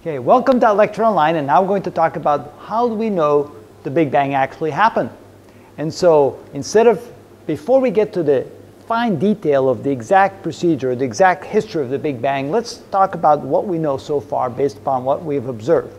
Okay, welcome to Lecture Online, and now we're going to talk about how do we know the Big Bang actually happened. And so instead of, before we get to the fine detail of the exact procedure, the exact history of the Big Bang, let's talk about what we know so far based upon what we've observed.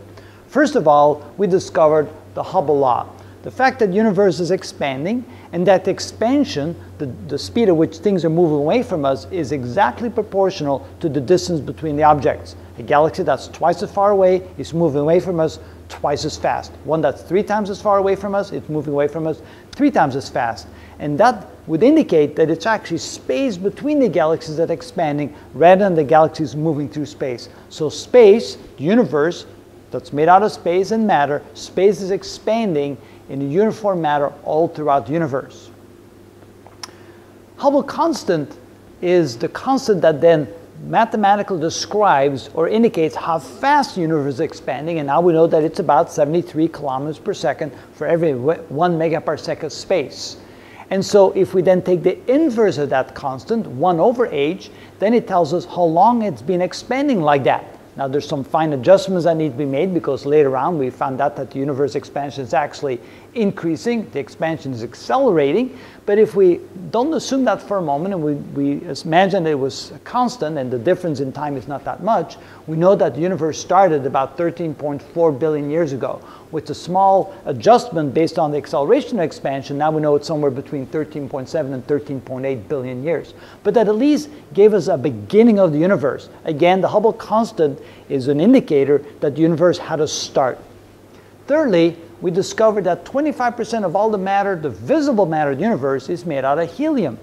First of all, we discovered the Hubble law. The fact that the universe is expanding and that expansion, the, the speed at which things are moving away from us, is exactly proportional to the distance between the objects. A galaxy that's twice as far away is moving away from us twice as fast. One that's three times as far away from us, it's moving away from us three times as fast. And that would indicate that it's actually space between the galaxies that are expanding rather than the galaxies moving through space. So space, the universe, that's made out of space and matter, space is expanding in a uniform manner all throughout the universe. Hubble constant is the constant that then mathematically describes or indicates how fast the universe is expanding, and now we know that it's about 73 kilometers per second for every one megaparsec of space. And so if we then take the inverse of that constant, 1 over h, then it tells us how long it's been expanding like that. Now there's some fine adjustments that need to be made because later on we found out that the universe expansion is actually increasing, the expansion is accelerating. But if we don't assume that for a moment and we, we imagine it was constant and the difference in time is not that much, we know that the universe started about 13.4 billion years ago. With a small adjustment based on the acceleration of expansion, now we know it's somewhere between 13.7 and 13.8 billion years. But that at least gave us a beginning of the universe. Again, the Hubble constant is an indicator that the universe had a start. Thirdly, we discovered that 25% of all the matter, the visible matter of the universe, is made out of helium.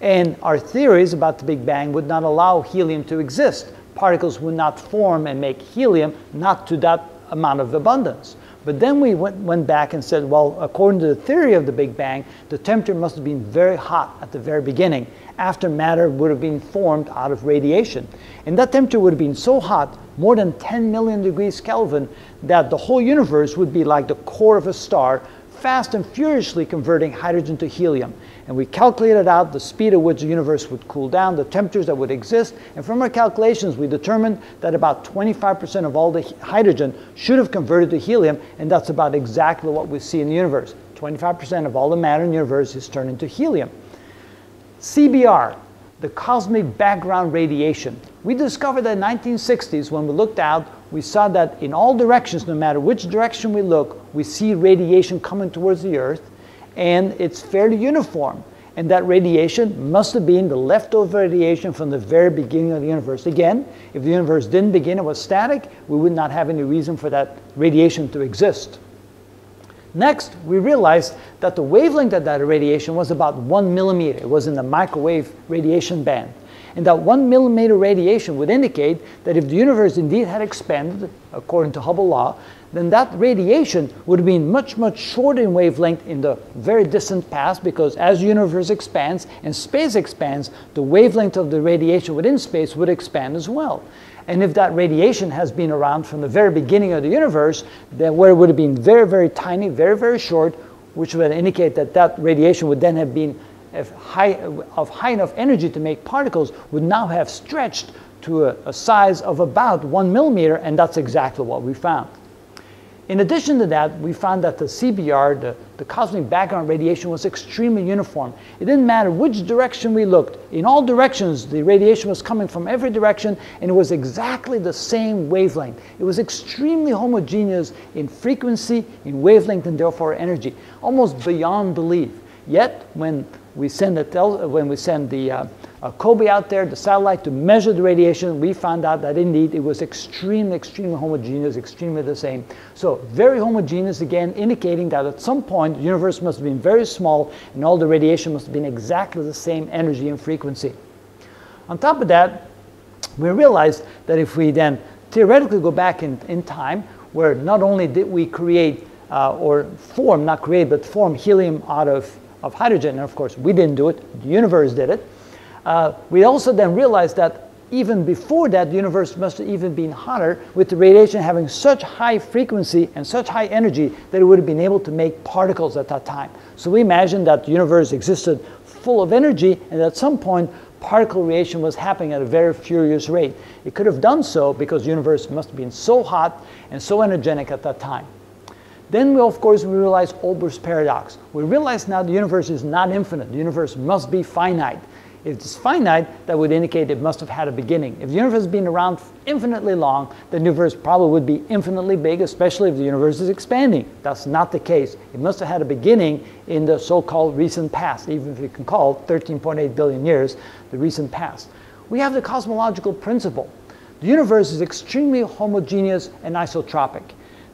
And our theories about the Big Bang would not allow helium to exist. Particles would not form and make helium, not to that amount of abundance. But then we went, went back and said, well, according to the theory of the Big Bang, the temperature must have been very hot at the very beginning, after matter would have been formed out of radiation. And that temperature would have been so hot, more than 10 million degrees Kelvin, that the whole universe would be like the core of a star, fast and furiously converting hydrogen to helium. And we calculated out the speed at which the universe would cool down, the temperatures that would exist. And from our calculations, we determined that about 25% of all the hydrogen should have converted to helium. And that's about exactly what we see in the universe. 25% of all the matter in the universe is turned into helium. CBR, the cosmic background radiation. We discovered that in the 1960s, when we looked out, we saw that in all directions, no matter which direction we look, we see radiation coming towards the Earth and it's fairly uniform. And that radiation must have been the leftover radiation from the very beginning of the universe. Again, if the universe didn't begin, it was static, we would not have any reason for that radiation to exist. Next, we realized that the wavelength of that radiation was about one millimeter. It was in the microwave radiation band. And that one millimeter radiation would indicate that if the universe indeed had expanded, according to Hubble law, then that radiation would have been much, much shorter in wavelength in the very distant past because as the universe expands and space expands, the wavelength of the radiation within space would expand as well. And if that radiation has been around from the very beginning of the universe, then where it would have been very, very tiny, very, very short, which would indicate that that radiation would then have been of high, of high enough energy to make particles, would now have stretched to a, a size of about one millimeter, and that's exactly what we found. In addition to that, we found that the CBR, the, the cosmic background radiation, was extremely uniform. It didn't matter which direction we looked. In all directions, the radiation was coming from every direction, and it was exactly the same wavelength. It was extremely homogeneous in frequency, in wavelength, and therefore energy, almost beyond belief. Yet, when we send, a when we send the uh, uh, COBE out there, the satellite, to measure the radiation, we found out that indeed it was extremely, extremely homogeneous, extremely the same. So very homogeneous again, indicating that at some point the universe must have been very small and all the radiation must have been exactly the same energy and frequency. On top of that, we realized that if we then theoretically go back in, in time, where not only did we create uh, or form, not create, but form helium out of, of hydrogen, and of course we didn't do it, the universe did it, uh, we also then realized that even before that, the universe must have even been hotter with the radiation having such high frequency and such high energy that it would have been able to make particles at that time. So we imagined that the universe existed full of energy and at some point particle creation was happening at a very furious rate. It could have done so because the universe must have been so hot and so energetic at that time. Then, we, of course, we realize Olbers' paradox. We realize now the universe is not infinite. The universe must be finite. If it's finite, that would indicate it must have had a beginning. If the universe has been around infinitely long, the universe probably would be infinitely big, especially if the universe is expanding. That's not the case. It must have had a beginning in the so-called recent past, even if you can call 13.8 billion years the recent past. We have the cosmological principle. The universe is extremely homogeneous and isotropic.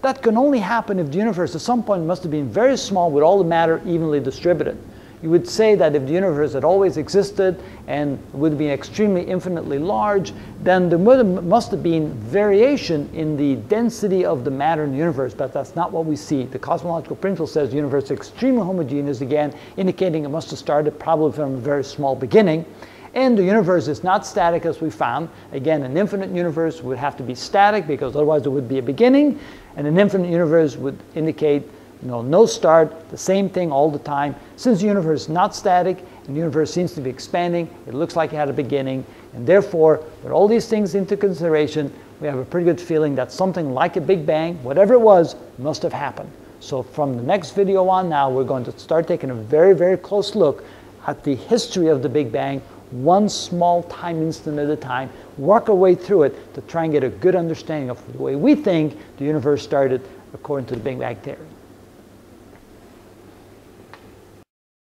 That can only happen if the universe at some point must have been very small with all the matter evenly distributed. You would say that if the universe had always existed and would be extremely infinitely large, then there must have been variation in the density of the matter in the universe, but that's not what we see. The cosmological principle says the universe is extremely homogeneous, again, indicating it must have started probably from a very small beginning. And the universe is not static as we found. Again, an infinite universe would have to be static because otherwise there would be a beginning. And an infinite universe would indicate know, no start, the same thing all the time. Since the universe is not static and the universe seems to be expanding, it looks like it had a beginning. And therefore, with all these things into consideration, we have a pretty good feeling that something like a Big Bang, whatever it was, must have happened. So from the next video on now, we're going to start taking a very, very close look at the history of the Big Bang, one small time instant at a time, work our way through it to try and get a good understanding of the way we think the universe started according to the Big Bang theory.